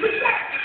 Respect!